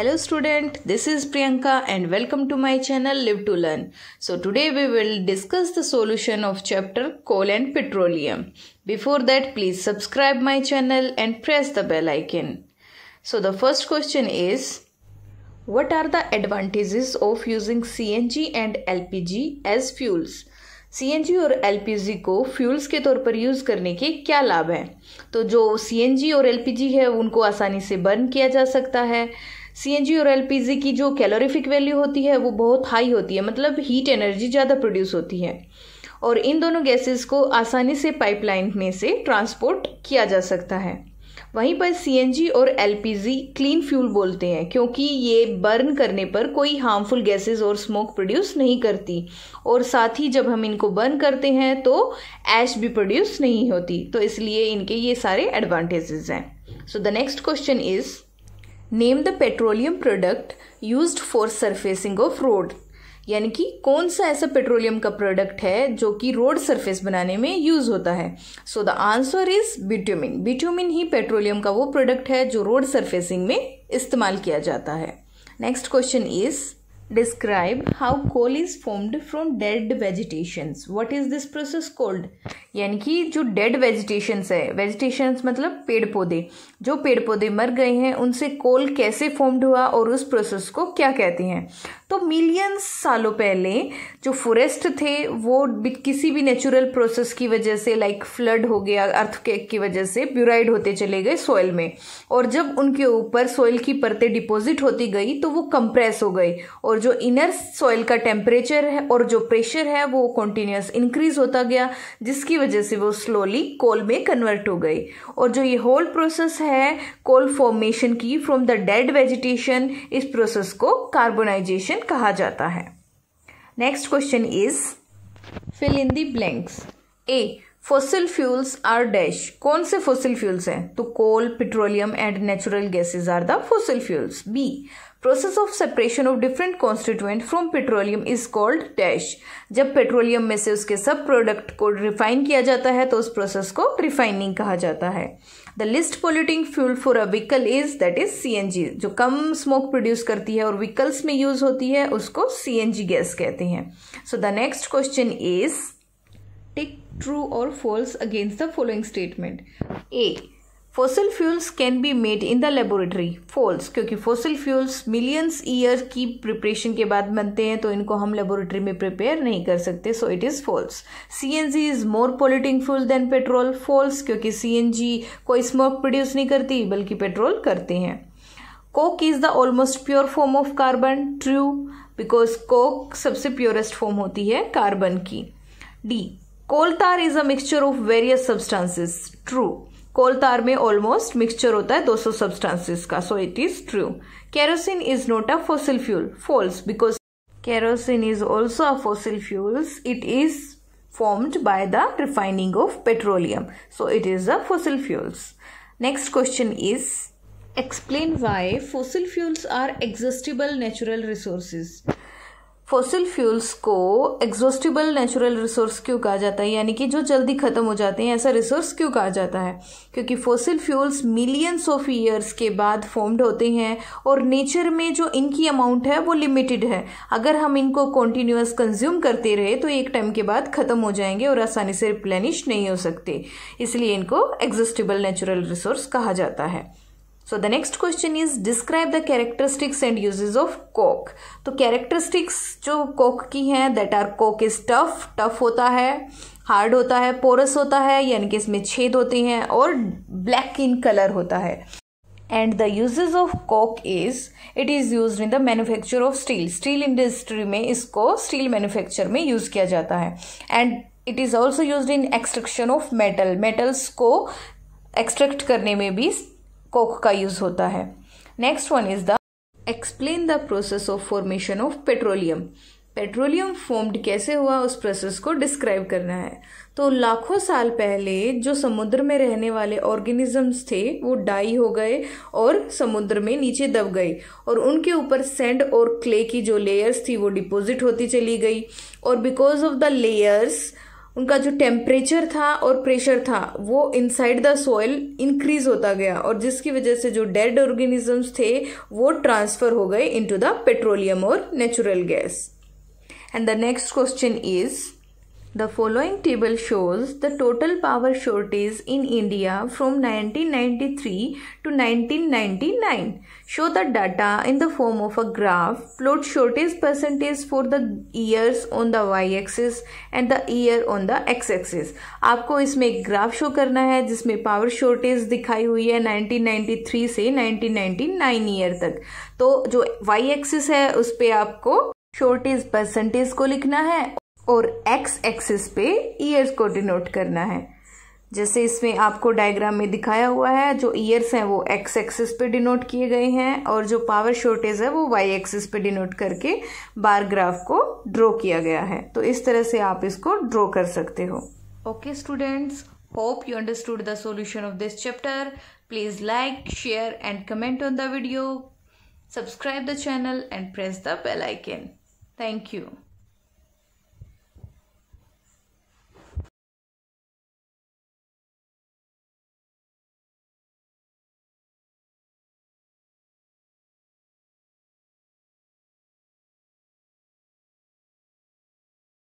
Hello student, this is Priyanka and welcome to my channel Live to Learn. So today we will discuss the solution of chapter coal and petroleum. Before that please subscribe my channel and press the bell icon. So the first question is what are the advantages of using CNG and LPG as fuels? C और LPG को fuels के तौर पर use करने के क्या लाभ हैं तो जो सीएनजी और एलपीजी है उनको आसानी से बर्न किया जा सकता है CNG और LPG की जो कैलोरीफिक वैल्यू होती है, वो बहुत हाई होती है मतलब हीट एनर्जी ज़्यादा प्रोड्यूस होती है। और इन दोनों गैसेस को आसानी से पाइपलाइन में से ट्रांसपोर्ट किया जा सकता है। वहीं पर सीएनजी और एलपीजी क्लीन फ्यूल बोलते हैं, क्योंकि ये बर्न करने पर कोई हार्मफुल गैसेस और स्मोक प्रोड्यूस नहीं करती। और साथ ही जब हम इनको बर्न करते हैं तो ऐश भी प्रोड्यूस नहीं होती। तो इसलिए इनके ये सारे एडवांटेजेस हैं। So the next question is name the petroleum product use for surfacing of road यानी कि कौन सा ऐसा पेट्रोलियम का प्रोडक्ट है जो कि रोड सरफेस बनाने में यूज़ होता है? So the answer is bitumen bitumen he petroleum का वो प्रोडक्ट है जो रोड सरफेसिंग में इस्तेमाल किया जाता है। Next question is describe how coal is formed from dead vegetation what is this process called यानी कि जो डेड वेजिटेशंस है वेजिटेशंस मतलब पेड़ पौधे। जो पेड़ पौधे मर गए हैं, उनसे कोल कैसे फॉर्म्ड हुआ और उस प्रोसेस को क्या कहते हैं? तो मिलियंस सालों पहले जो फॉरेस्ट थे, वो किसी भी नेचुरल प्रोसेस की वजह से लाइक फ्लड हो गया अर्थकेक की वजह से प्यूराइड होते चले गए सॉइल में। और जब उनके ऊपर सॉइल की परतें डिपॉजिट होती गई तो वो कंप्रेस हो गई और जो इनर सॉइल का टेम्परेचर है और जो प्रेशर है, वो कॉन्टिन्यूस इंक्रीज होता गया, जिसकी वजह से वो स्लोली कोल में कन्वर्ट हो गई। और जो ये होल प्रोसेस है कोल फॉर्मेशन की फ्रॉम द डेड वेजिटेशन इस प्रोसेस को कार्बोनाइजेशन कहा जाता है। Next question is fill in the blanks a fossil fuels are dash कौन से फॉसिल फ्यूल्स हैं? तो coal petroleum and natural gases are the fossil fuels b process of separation of different constituent from petroleum is called dash जब petroleum में से उसके सब product को रिफाइन किया जाता है तो उस प्रोसेस को रिफाइनिंग कहा जाता है। The least polluting fuel for a vehicle is that is c जो कम स्मोक प्रोड्यूस करती है और व्हीकल्स में यूज़ होती है, उसको सी गैस कहते हैं। So the next question is tick true और false against the following statement a fossil fuels can be made in the laboratory false क्योंकि फॉसिल फ्यूल्स मिलियंस ईयर की प्रिपरेशन के बाद बनते हैं तो इनको हम लेबोरेटरी में प्रिपेयर नहीं कर सकते so it is false C N G is more polluting fuel than petrol false क्योंकि सी एन जी कोई स्मोक प्रोड्यूस नहीं करती, बल्कि पेट्रोल करते हैं. Coke is the almost pure form of carbon true because coke सबसे प्योरेस्ट फॉर्म होती है कार्बन की. D coal tar is a mixture of various substances true coal tar में ऑलमोस्ट मिक्सचर होता है 200 सब्सटेंसेस का so it is true kerosene is not a fossil fuel false because kerosene is also a fossil fuels it is formed by the refining of petroleum so it is a fossil fuels next question is explain why fossil fuels are exhaustible natural resources Fossil fuels को exhaustible natural resource क्यों कहा जाता है? यानी कि जो जल्दी ख़त्म हो जाते हैं, ऐसा रिसोर्स क्यों कहा जाता है? क्योंकि fossil fuels millions of years के बाद फॉर्म्ड होते हैं और नेचर में जो इनकी अमाउंट है, वो लिमिटेड है। अगर हम इनको कॉन्टीन्यूस कंज्यूम करते रहे तो एक टाइम के बाद ख़त्म हो जाएँगे और आसानी से रिप्लेनिश नहीं हो सकते। इसलिए इनको एग्जॉस्टिबल नेचुरल रिसोर्स कहा जाता है। So the next question is describe the characteristics and usages of coke तो कैरेक्टरिस्टिक्स जो कोक की हैं that are coke is tough tough होता है हार्ड होता है पोरस होता है, यानी कि इसमें छेद होते हैं, और ब्लैक इन कलर होता है. And the usages of coke is it is use in the manufacture of steel steel industry में इसको स्टील मैन्युफैक्चर में यूज़ किया जाता है. And it is also use in extraction of metal metals को extract करने में भी कोक का यूज़ होता है। Next one is the explain the process of formation of petroleum petroleum formed कैसे हुआ, उस प्रोसेस को डिस्क्राइब करना है। तो लाखों साल पहले जो समुद्र में रहने वाले ऑर्गेनिजम्स थे, वो डाई हो गए और समुद्र में नीचे दब गए और उनके ऊपर सेंड और क्ले की जो लेयर्स थी, वो डिपॉजिट होती चली गई। और बिकॉज़ ऑफ़ द लेयर्स उनका जो टेम्परेचर था और प्रेशर था, वो इनसाइड द सॉइल इंक्रीज होता गया और जिसकी वजह से जो डेड ऑर्गेनिजम्स थे, वो ट्रांसफ़र हो गए इनटू द पेट्रोलियम और natural gas and the next question is The following table shows the total power shortage in India from 1993 to 1999. Show the data in the form of a graph. Plot shortage percentage for the years on the y-axis and the year on the x-axis. आपको इसमें एक graph show करना है जिसमें power shortage दिखाई हुई है 1993 से 1999 ईयर तक तो जो एक्सिस है उस पर आपको शॉर्टेज परसेंटेज को लिखना है और एक्स एक्सिस पे ईयर्स को डिनोट करना है। जैसे इसमें आपको डायग्राम में दिखाया हुआ है, जो ईयर्स हैं वो एक्स एक्सिस पे डिनोट किए गए हैं और जो पावर शॉर्टेज है वो वाई एक्सिस पे डिनोट करके बार ग्राफ को ड्रॉ किया गया है। तो इस तरह से आप इसको ड्रॉ कर सकते हो। Okay students hope you understood the solution of this chapter please like share and comment on the video subscribe the channel and press the bell icon thank you